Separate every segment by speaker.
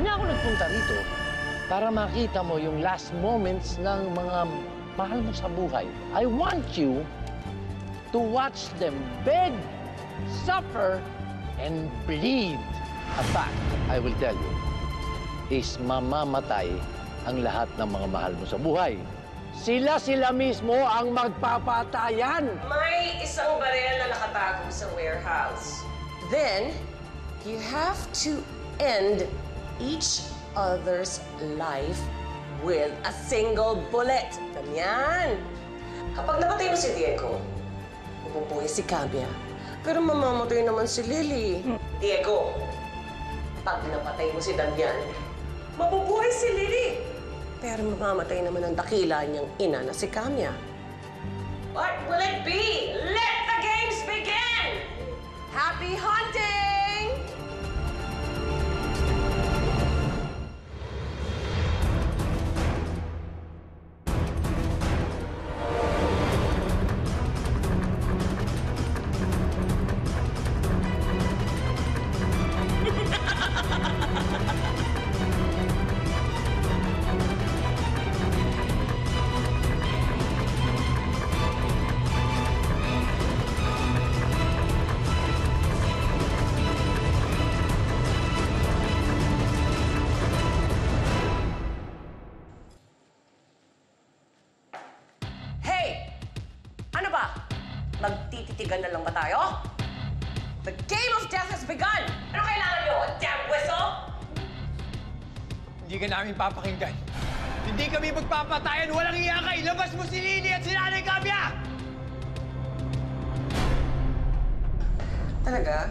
Speaker 1: Kanya ako nagpunta rito para makita mo yung last moments ng mga mahal mo sa buhay. I want you to watch them beg, suffer, and bleed. A fact, I will tell you, is mamamatay ang lahat ng mga mahal mo sa buhay. Sila-sila mismo ang magpapatayan.
Speaker 2: May isang barel na nakatago sa warehouse. Then, you have to end each other's life with a single bullet. Ganyan. Kapag napatay mo si Diego, mabubuhay si Camia. Pero mamamatay naman si Lily. Diego, pag napatay mo si Damian, mabubuhay si Lily. Pero mamamatay naman ang dakila niyang ina na si Camia. What will it be? Let the games begin! Happy hunting! Ano ba? Magtititigan na lang ba tayo? The game of death has begun! Ano kailangan nyo? A damn whistle?
Speaker 3: Hindi ka namin papakinggan. Hindi kami magpapatayan. Walang iya ka. Ilabas mo si Lily at si Nanay Gabia!
Speaker 2: Talaga?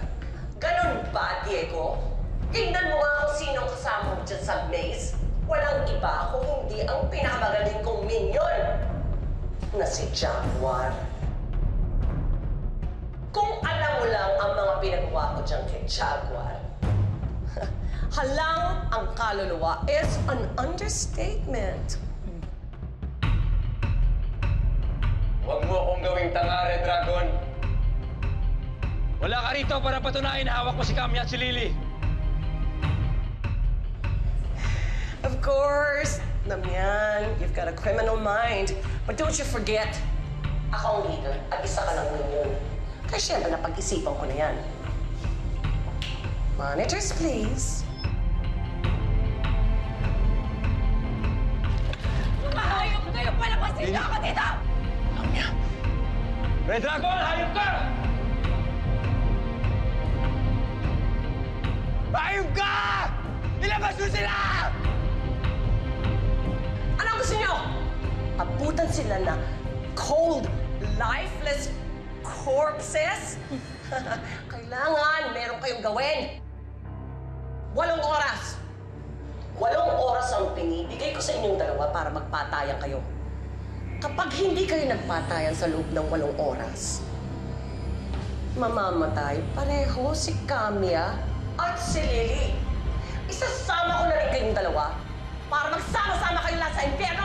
Speaker 2: Ganon ba, Diego? Tingnan mo nga kung sinong kasama mo dyan sa maze. Walang iba kung hindi ang pinakamagaling kong minion na si Jaguar. Kung alam mo lang ang mga pinagawa ko dyan kay Jaguar, halang ang kaluluwa is an understatement.
Speaker 3: Huwag mo akong gawing tanga, Red Dragon. Wala ka rito para patunayan na hawak mo si Camia at si Lily.
Speaker 2: Of course, Damian, you've got a criminal mind. But don't you forget, ako ang leader at isa ka lang minion. Kaya siyempre, napag-isipan ko na yan. Monitors, please.
Speaker 4: Mahayop kayo! Palabasin niyo ako dito!
Speaker 1: Camia,
Speaker 3: Red Dragon, hayop ka! Hayop ka! Ilabas mo sila!
Speaker 2: Ano gusto niyo? Abutan sila na cold, lifeless corpses? Kailangan meron kayong gawin. Walong oras. Walong oras ang pinibigay ko sa inyong dalawa para magpatayan kayo. Kapag hindi kayo nagpatayan sa loob ng walong oras, mamamatay pareho si Camia at si Lily. Isasama ko na rin kayong dalawa para magsama-sama kayo lahat sa impyerno!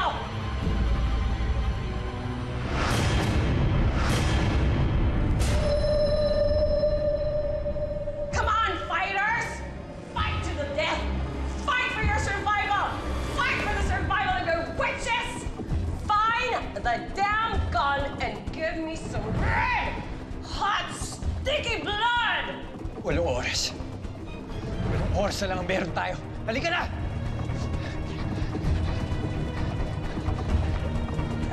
Speaker 2: Sticky blood!
Speaker 3: Walong oras. Walong oras na lang ang meron tayo. Halika na!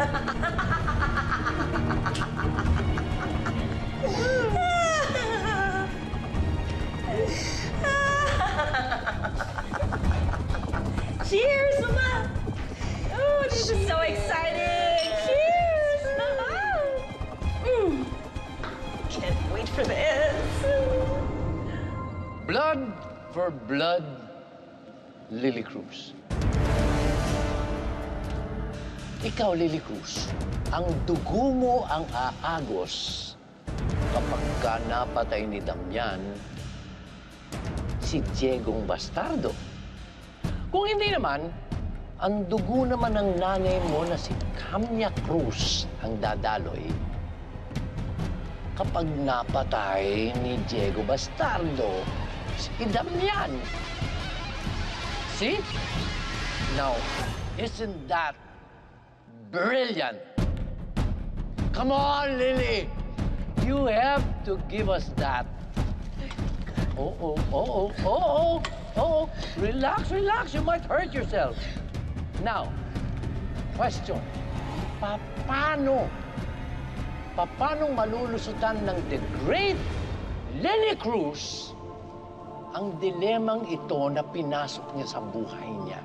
Speaker 1: Lily Cruz. Ikaw, Lily Cruz, ang dugo mo ang aagos kapag ka napatay ni Damian si Diegong Bastardo. Kung hindi naman, ang dugo naman ng nanay mo na si Camia Cruz ang dadaloy kapag napatay ni Diego Bastardo si Damian. See? Now, isn't that brilliant? Come on, Lily. You have to give us that. Oh, oh, oh, oh, oh, oh, oh. Relax, relax. You might hurt yourself. Now, question. Paano? Paano malulusutan ng the great Lily Cruz ang dilemang ito na pinasok niya sa buhay niya?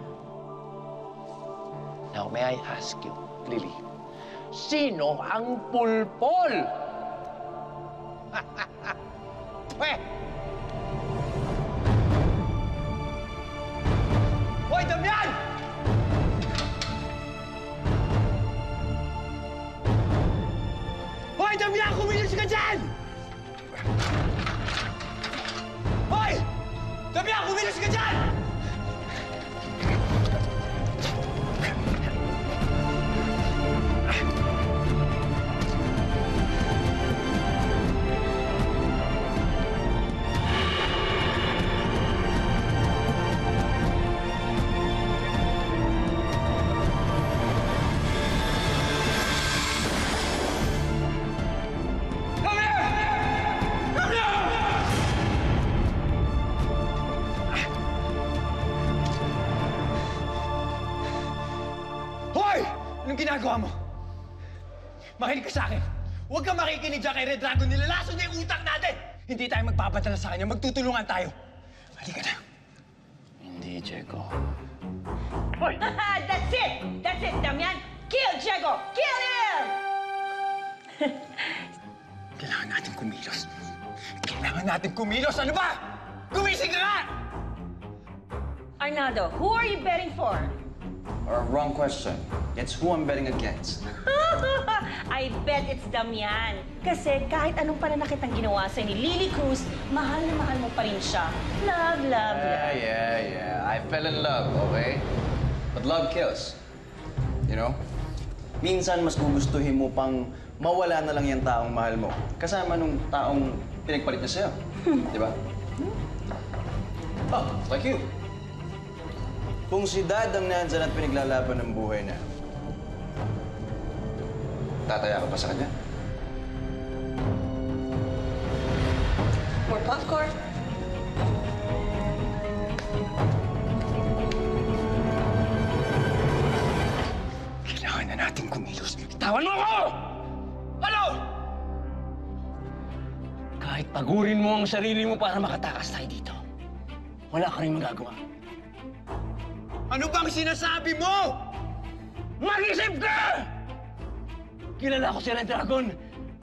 Speaker 1: Now, may I ask you, Lily, sino ang pulpol? Pweh!
Speaker 3: Hoy, Damian! Hoy, Damian! Kumilos ka dyan! Hoy! Damian! Kumilos ka dyan! Come kay Red Dragon. Nilalaso niya yung utak natin. Hindi tayo magpapadala sa kanya. Magtutulungan tayo. Halika na.
Speaker 1: Hindi, Checo.
Speaker 4: That's it! That's it, Damian! Kill Diego! Kill him!
Speaker 3: Kailangan natin kumilos. Kailangan natin kumilos. Ano ba? Gumising ka nga!
Speaker 4: Arnaldo, who are you betting for?
Speaker 5: Uh, wrong question. It's who I'm betting against.
Speaker 4: I bet it's Damian. Kasi kahit anong pananakit ang ginawa sa'yo ni Lily Cruz, mahal na mahal mo pa rin siya. Love, love,
Speaker 5: Yeah,
Speaker 4: love.
Speaker 5: yeah, yeah. I fell in love, okay? But love kills. You know? Minsan mas gugustuhin mo pang mawala na lang yung taong mahal mo. Kasama nung taong pinagpalit niya sa'yo. Di ba? Oh, like you. Kung si Dad ang nandyan at pinaglalaban ng buhay na, tataya ka pa sa kanya?
Speaker 2: More popcorn?
Speaker 3: Kailangan na natin kumilos. Tawan mo ako! Ano?
Speaker 1: Kahit pagurin mo ang sarili mo para makatakas tayo dito, wala ka rin magagawa.
Speaker 3: Ano bang sinasabi mo?
Speaker 1: Mag-isip ka! Kilala ko si Red Dragon.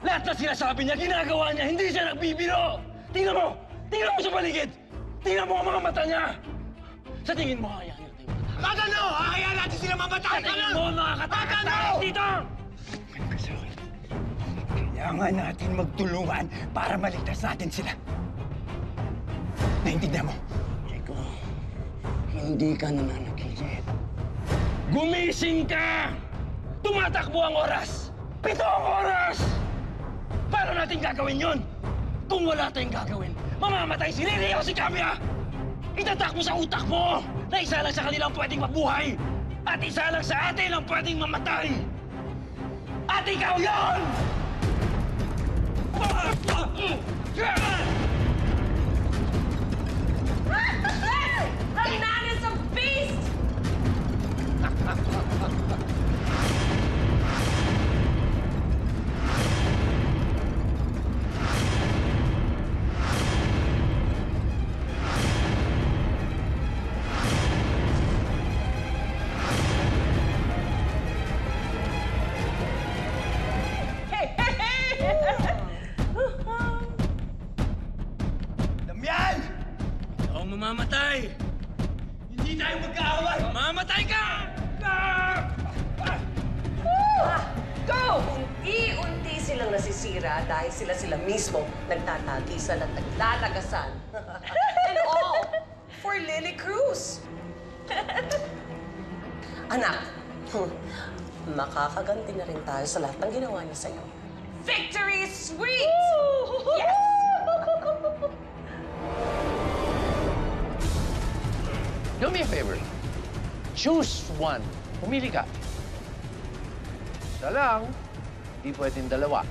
Speaker 1: Lahat na sinasabi niya, ginagawa niya, hindi siya nagbibiro. Tingnan mo! Tingnan mo sa paligid! Tingnan mo ang mga mata niya! Sa tingin mo, kaya tayo matatakas.
Speaker 3: At ano? Hayaan natin sila mamatay!
Speaker 1: Sa tingin mo, makakatakas tayo dito!
Speaker 3: Kailangan natin magtulungan para maligtas natin sila. Naintindihan mo?
Speaker 1: Chico, hindi ka nananakilid. Gumising ka! Tumatakbo ang oras! Pito ang oras! Paano natin gagawin yun? Kung wala tayong gagawin, mamamatay si Lily o si Camia! Itatak mo sa utak mo na isa lang sa kanilang pwedeng mabuhay at isa lang sa atin ang pwedeng mamatay! At ikaw yon!
Speaker 4: The Hey, hey, hey!
Speaker 3: Damian!
Speaker 1: Ikaw ang mamamatay!
Speaker 2: Nasisira dahil sila-sila mismo nagtatagisan at naglalagasan. And all for Lily Cruz. Anak, makakaganti na rin tayo sa lahat ng ginawa niya sa'yo.
Speaker 4: Victory is sweet! Yes!
Speaker 1: Do me a favor. Choose one. Pumili ka. Isa lang. Hindi pwedeng dalawa.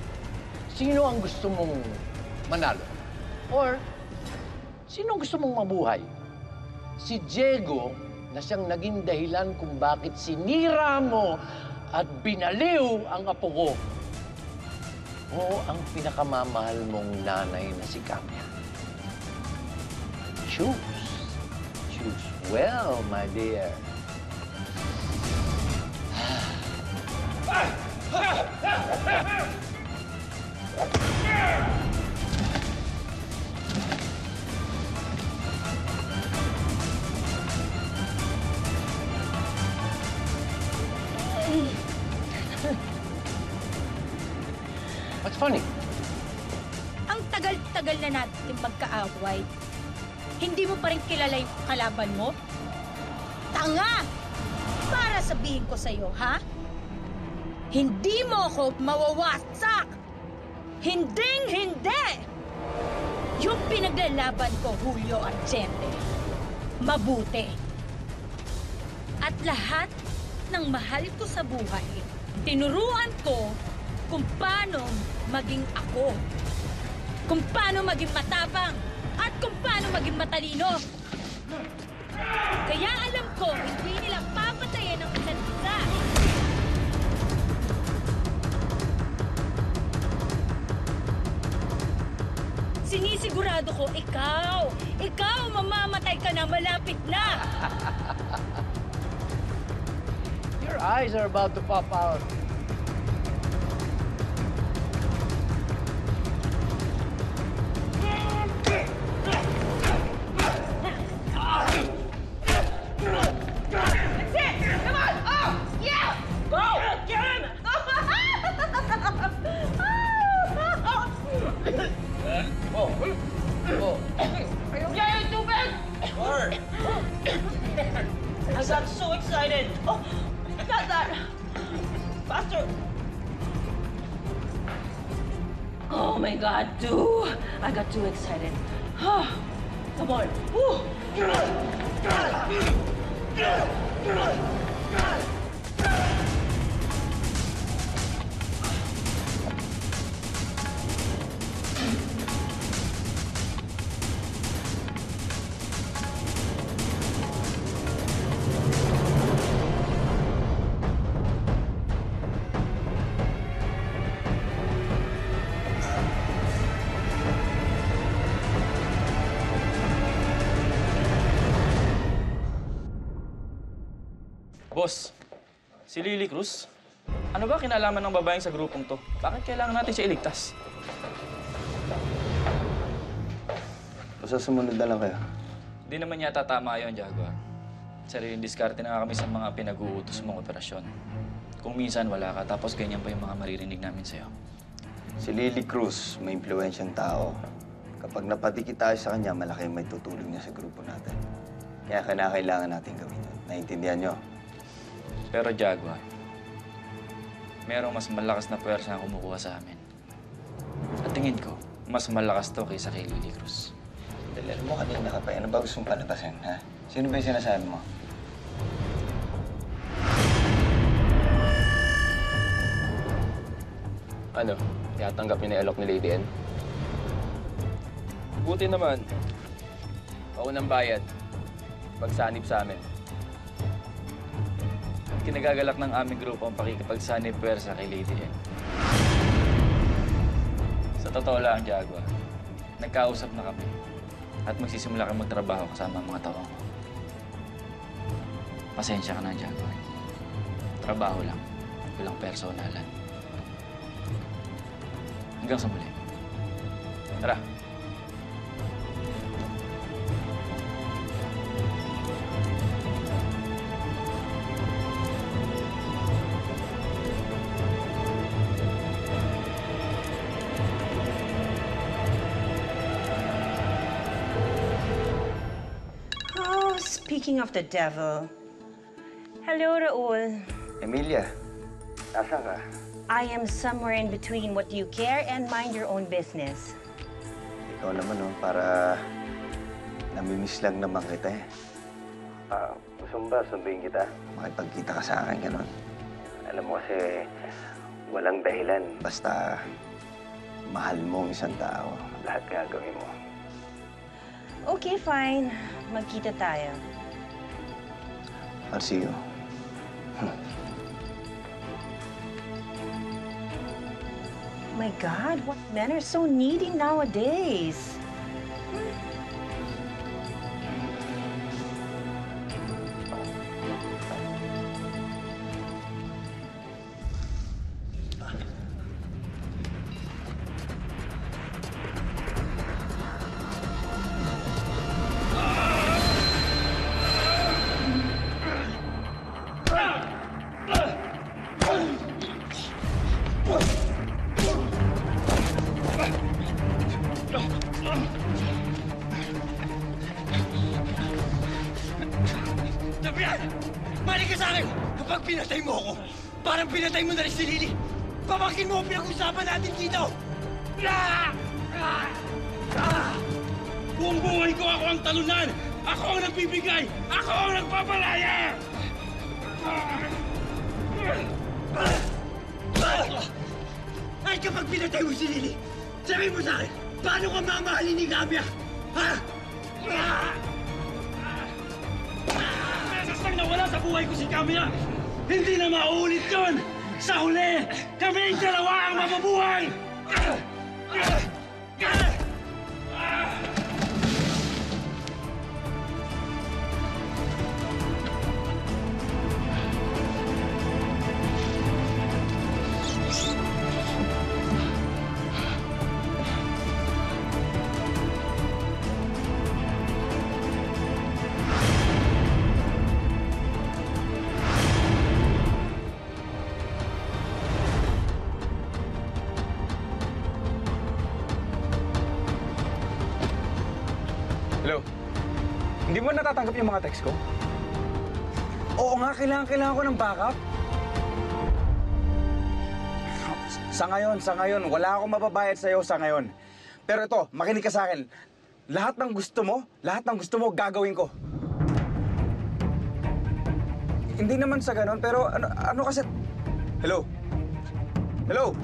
Speaker 1: Sino ang gusto mong manalo? Or, sino ang gusto mong mabuhay? Si Diego na siyang naging dahilan kung bakit sinira mo at binaliw ang apo ko. O ang pinakamamahal mong nanay na si Kamya. Choose. Choose well, my dear. What's funny?
Speaker 6: Ang tagal-tagal na natin magkaaway. Hindi mo pa rin kilala yung kalaban mo? Tanga! Para sabihin ko sa'yo, ha? Hindi mo ako mawawasak! Hinding hindi! Yung pinaglalaban ko, Julio Argente, mabuti. At lahat ng mahal ko sa buhay, tinuruan ko kung paano maging ako. Kung paano maging matapang at kung paano maging matalino. Kaya alam ko, hindi nila papatayin Sinisigurado ko, ikaw, ikaw mamamatay ka na malapit na.
Speaker 1: Your eyes are about to pop out.
Speaker 7: Boss, si Lily Cruz, ano ba kinalaman ng babaeng sa grupong to? Bakit kailangan natin siya iligtas?
Speaker 5: Basta sumunod na lang kayo.
Speaker 7: Hindi naman yata tama yon Jaguar. Sariling diskarte na nga kami sa mga pinag-uutos mong operasyon. Kung minsan wala ka, tapos ganyan pa yung mga maririnig namin sa'yo.
Speaker 5: Si Lily Cruz, may impluensyang tao. Kapag napatikit tayo sa kanya, malaki may tutulong niya sa grupo natin. Kaya kinakailangan natin gawin yun. Naintindihan niyo?
Speaker 7: Pero Jaguar, merong mas malakas na puwersa ang kumukuha sa amin. At tingin ko, mas malakas to kaysa kay Lily Cruz.
Speaker 5: Alam mo kanina ka pa. Ano ba gusto mong palabasin, ha? Sino ba yung sinasabi mo?
Speaker 8: Ano? Tinatanggap niyo na elok ni Lady N? Buti naman. Paunang bayad. Pagsanib sa amin.
Speaker 7: Kinagagalak ng aming grupo ang pakikipagsanib puwersa kay Lady N. Sa totoo lang, Jaguar, nagkausap na kami at magsisimula kami magtrabaho kasama ang mga tao ko. Pasensya ka na, Jaguar. Trabaho lang. Walang personalan. Hanggang sa muli. Tara.
Speaker 4: Speaking of the devil. Hello, Raul.
Speaker 5: Emilia, nasa ka?
Speaker 4: I am somewhere in between what you care and mind your own business.
Speaker 5: Ikaw naman, oh, para namimiss lang naman kita eh.
Speaker 8: Ah,
Speaker 9: Sumba, sunduin kita.
Speaker 10: Makipagkita ka sa akin, ganun.
Speaker 9: Alam mo kasi, walang dahilan.
Speaker 10: Basta, mahal mo ang isang tao.
Speaker 9: Lahat gagawin mo.
Speaker 4: Okay, fine. Magkita tayo.
Speaker 10: I'll see you.
Speaker 4: My God, what men are so needy nowadays?
Speaker 11: Ang talunan! Ako ang nagbibigay! Ako ang nagpapalaya! Ay, kapag pinatay mo si Lily, sabihin mo sa akin, paano ka mamahalin ni Gabia? Ha? Ah! Beses lang nawala sa buhay ko si Camila. Hindi na mauulit yun! Sa huli, kaming dalawa ang mabubuhay!
Speaker 12: Hello? Mo natatanggap yung mga text ko? Oo nga, kailangan, kailangan ko ng backup. Sa ngayon, sa ngayon, wala akong mababayad sa'yo sa ngayon. Pero ito, makinig ka sa akin. Lahat ng gusto mo, lahat ng gusto mo, gagawin ko. Hindi naman sa ganon, pero ano, ano kasi... Hello? Hello?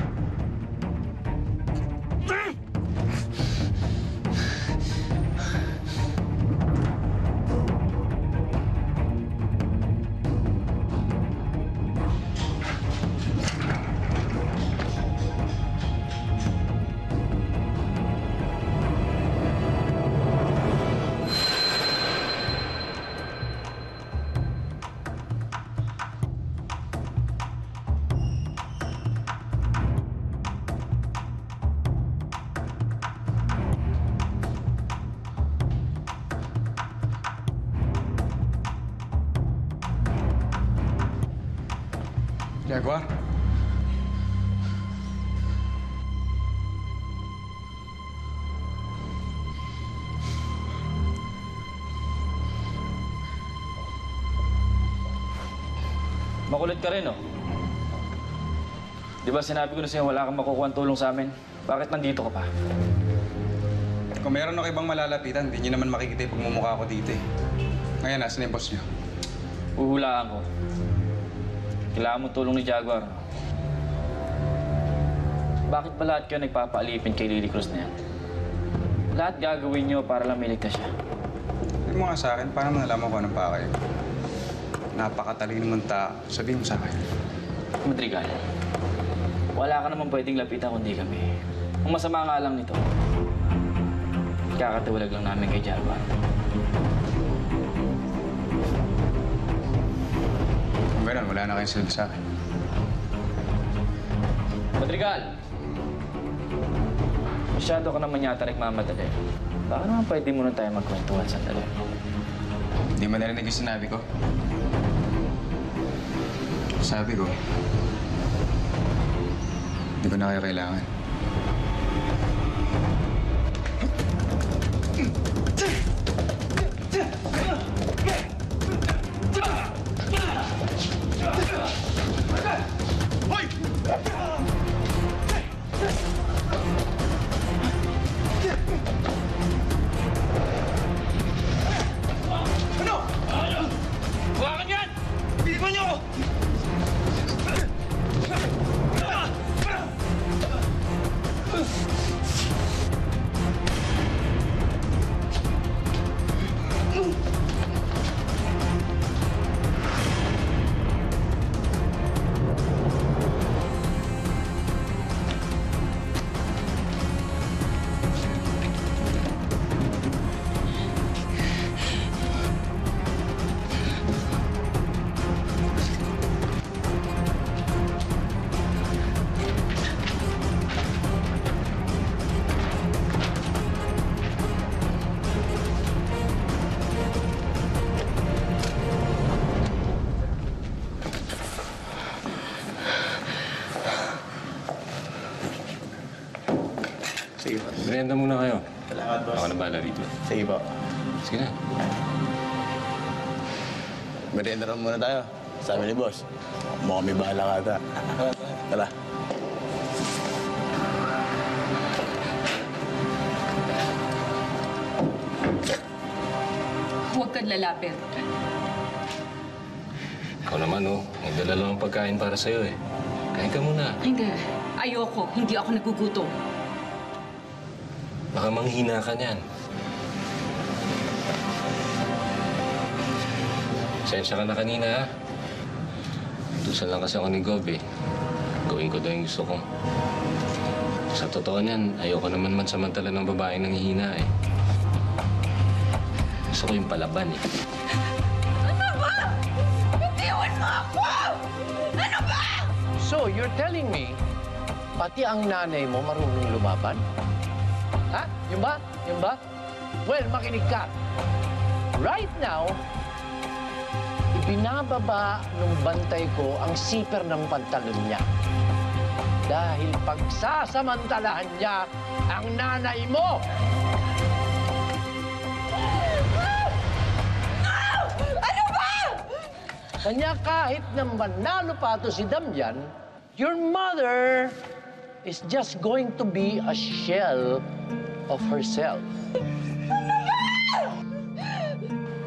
Speaker 12: Jaguar?
Speaker 7: Makulit ka rin, oh. Di ba sinabi ko na sa'yo wala kang makukuha tulong sa amin? Bakit nandito ka pa?
Speaker 12: Kung meron ako ibang malalapitan, hindi niyo naman makikita yung pagmumukha ko dito eh. Ngayon, nasa yung boss niyo?
Speaker 7: Uhulaan ko. Kailangan mo tulong ni Jaguar. Bakit ba lahat kayo nagpapaalipin kay Lily Cruz na yan? Lahat gagawin niyo para lang may ligtas siya.
Speaker 12: Sabi mo nga sa akin, paano mo nalaman kung anong pakay? Napakatalino mong tao. Sabihin mo sa akin.
Speaker 7: Madrigal, wala ka naman pwedeng lapitan kundi kami. Ang masama nga lang nito, kakatiwalag lang namin kay Jaguar.
Speaker 12: Kung gano'n, wala na kayong silbi sa akin.
Speaker 7: Madrigal! Masyado ka naman yata nagmamadali. Baka naman pwede muna tayo magkwentuhan sandali.
Speaker 12: Hindi mo narinig yung sinabi ko sinasabi ko. Hindi ko na kayo kailangan.
Speaker 13: Ano? Ano? Huwakan yan! Bilipan niyo ako!
Speaker 14: Merienda muna kayo.
Speaker 13: Salamat, boss.
Speaker 14: Ako na bahala dito.
Speaker 13: Sige po.
Speaker 14: Sige na.
Speaker 13: Merienda rin muna tayo. Sabi ni boss. Mukhang may bahala ka ata. Tara.
Speaker 15: Huwag kang lalapit.
Speaker 14: Ikaw naman, oh. May dala lang ang pagkain para sa'yo, eh. Kain ka muna.
Speaker 15: Hindi. Ayoko. Hindi ako nagugutom.
Speaker 14: Baka manghina ka niyan. Sensya ka na kanina, ha? Tusan lang kasi ako ni Gob, eh. Gawin ko daw yung gusto ko. Sa totoo niyan, ayoko naman man samantala ng babaeng nanghihina, eh. Gusto ko yung palaban, eh.
Speaker 6: Ano ba? Bitiwan mo ako! Ano ba?
Speaker 1: So, you're telling me, pati ang nanay mo marunong lumaban? Ha? Yung ba? Yung ba? Well, makinig ka. Right now, ibinababa ng bantay ko ang zipper ng pantalon niya. Dahil pagsasamantalahan niya ang nanay mo!
Speaker 6: Ano ba?
Speaker 1: Kanya kahit na manalo pa to si Damian, your mother is just going to be a shell of herself.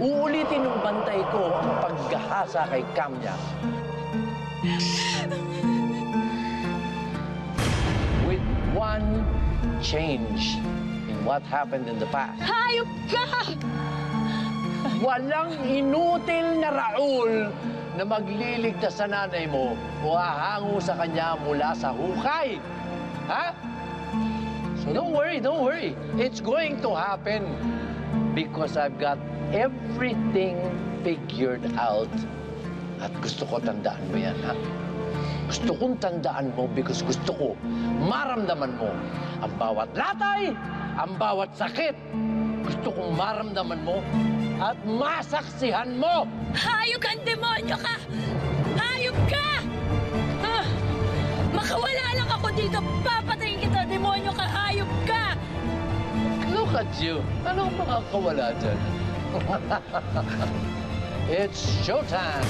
Speaker 1: Uulitin ng bantay ko ang paggahasa kay Kamya. With one change in what happened in the past.
Speaker 6: Hayop ka!
Speaker 1: Walang inutil na Raul na magliligtas sa nanay mo o hahango sa kanya mula sa hukay. Ha? So don't worry, don't worry. It's going to happen because I've got everything figured out. At gusto ko tandaan mo yan, ha? Gusto kong tandaan mo because gusto ko maramdaman mo ang bawat latay, ang bawat sakit. Gusto kong maramdaman mo at masaksihan mo.
Speaker 6: Hayop kang demonyo ka! Hayop ka! Ah, makawala lang ako dito. Ka! Ka!
Speaker 1: Look at you. Anong makakawala dyan? It's showtime.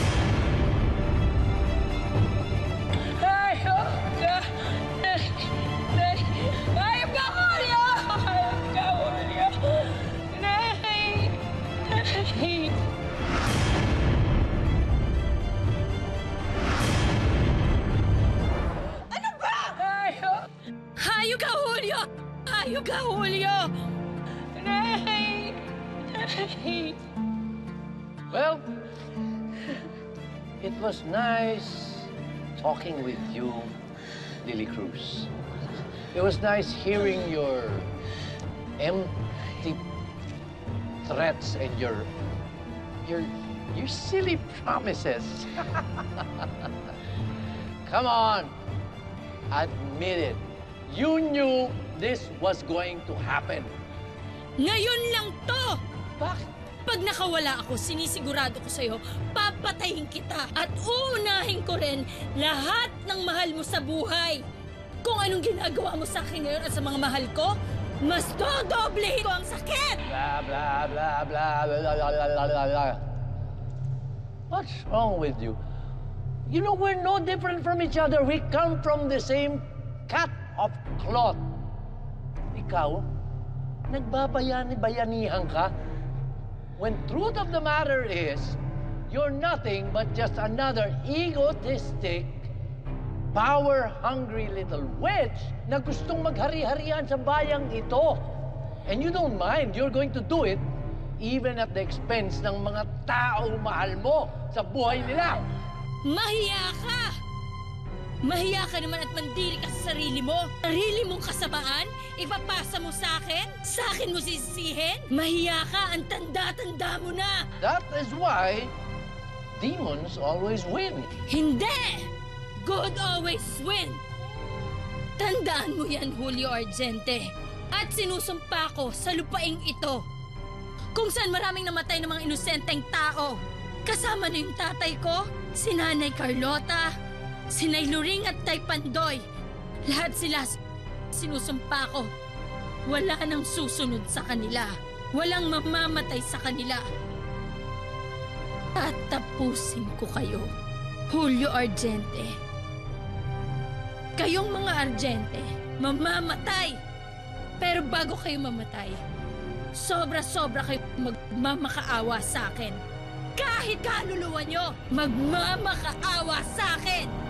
Speaker 6: Hayop ka, Julio! Nay!
Speaker 1: Well, it was nice talking with you, Lily Cruz. It was nice hearing your empty threats and your your your silly promises. Come on, admit it. You knew this was going to happen.
Speaker 6: Ngayon lang to!
Speaker 1: Bakit?
Speaker 6: Pag nakawala ako, sinisigurado ko sa'yo, papatayin kita at uunahin ko rin lahat ng mahal mo sa buhay. Kung anong ginagawa mo sa akin ngayon at sa mga mahal ko, mas dodoblehin ko ang sakit!
Speaker 1: Blah, blah, blah, blah, blah, blah, blah, blah, blah, blah. What's wrong with you? You know, we're no different from each other. We come from the same cut of cloth. Ikaw, nagbabayani-bayanihan ka? When truth of the matter is, you're nothing but just another egotistic, power-hungry little witch na gustong maghari-harian sa bayang ito. And you don't mind, you're going to do it even at the expense ng mga taong mahal mo sa buhay nila.
Speaker 6: Mahiya ka! Mahiya ka naman at mandiri ka sa sarili mo. Sarili mong kasamaan, ipapasa mo sa akin? Sa akin mo sisisihin? Mahiya ka, ang tanda-tanda mo na!
Speaker 1: That is why demons always win.
Speaker 6: Hindi! Good always win! Tandaan mo yan, Julio Argente. At sinusumpa ko sa lupaing ito. Kung saan maraming namatay ng mga inosenteng tao. Kasama na yung tatay ko, si Nanay Carlota, si Nay Luring at Tay Pandoy. Lahat sila sinusumpa ko. Wala nang susunod sa kanila. Walang mamamatay sa kanila. Tatapusin ko kayo. Julio Argente. Kayong mga Argente, mamamatay. Pero bago kayo mamatay, sobra-sobra kayo magmamakaawa sa akin. Kahit kaluluwa nyo, magmamakaawa sa akin!